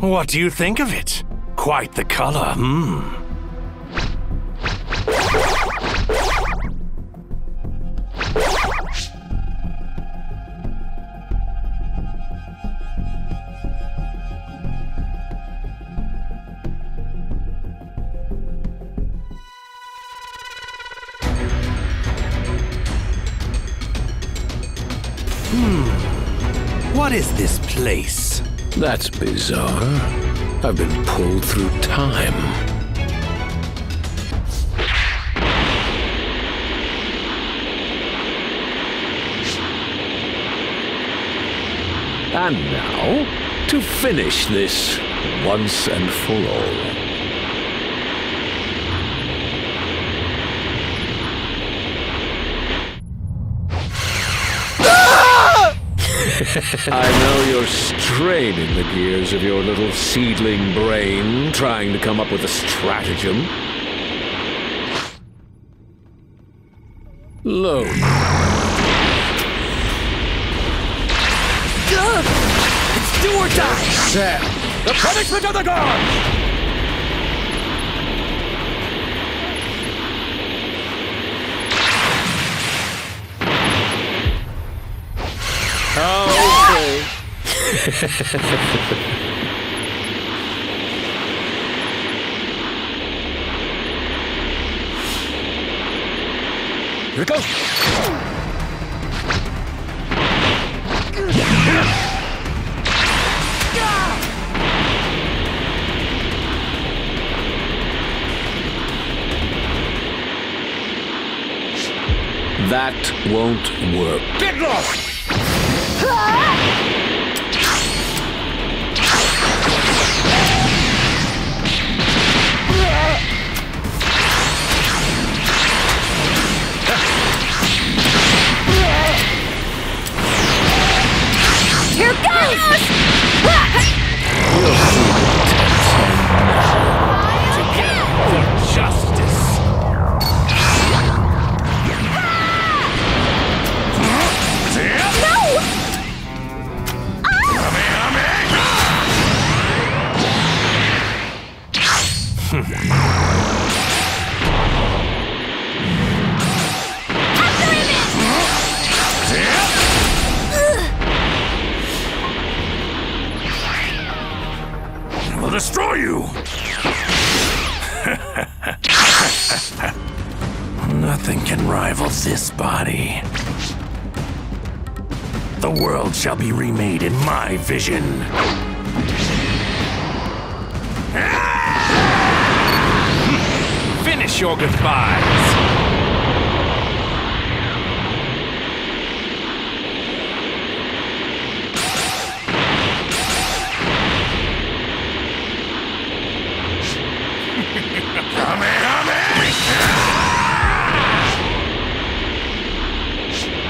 What do you think of it? Quite the color, hmm. Hmm. What is this place? That's bizarre. I've been pulled through time. And now, to finish this once and for all. I know you're straining the gears of your little seedling brain, trying to come up with a stratagem. Load. It's do or die! Sam, The punishment of the gods! Oh, Here it goes! That won't work. Get lost! Here goes! This body. The world shall be remade in my vision. Finish your goodbyes.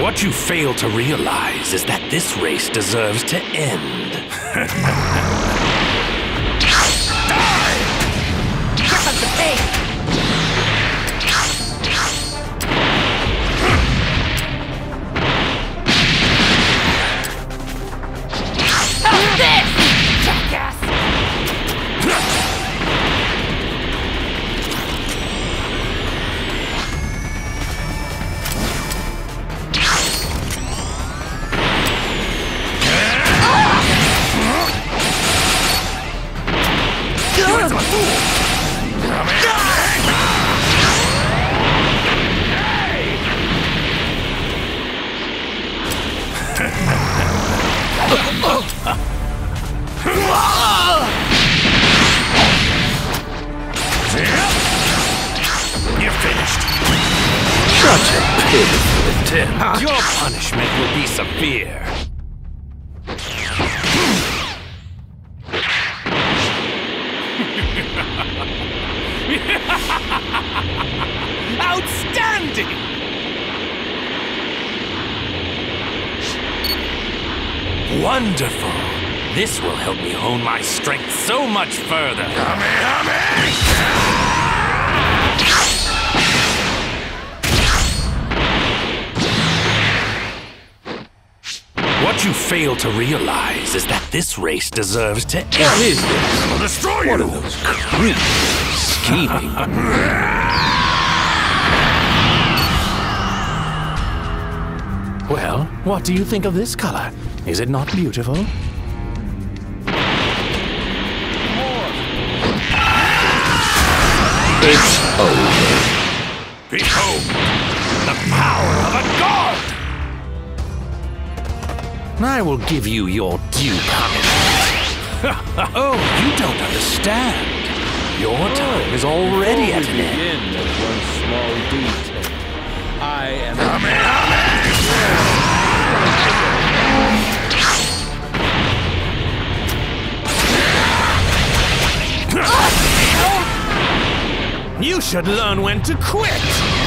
What you fail to realize is that this race deserves to end. You're A. Your punishment will be severe. Outstanding! Wonderful. This will help me hone my strength so much further. What you fail to realize is that this race deserves to end. What is this? I'll destroy What you! are those creeps scheming? Well, what do you think of this color? Is it not beautiful? It's over. Behold! The power of a god! I will give you your due punishment. oh, you don't understand. Your oh, time is already at an end. begin with one small detail. I am You should learn when to quit.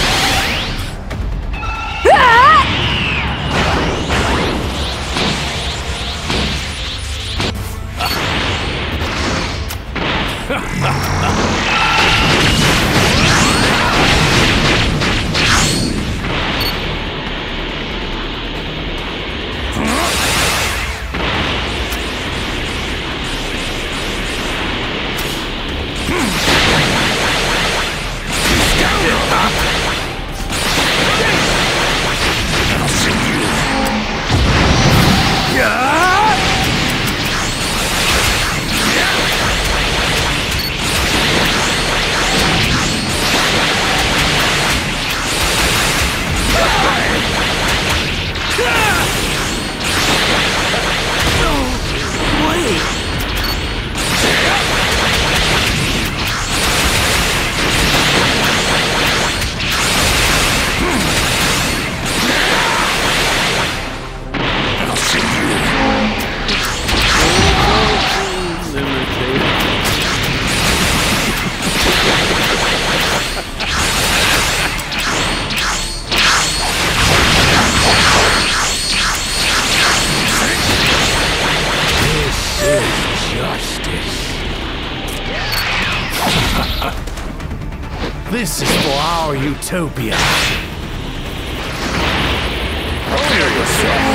This is for our utopia. Prepare yourself!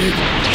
wasted.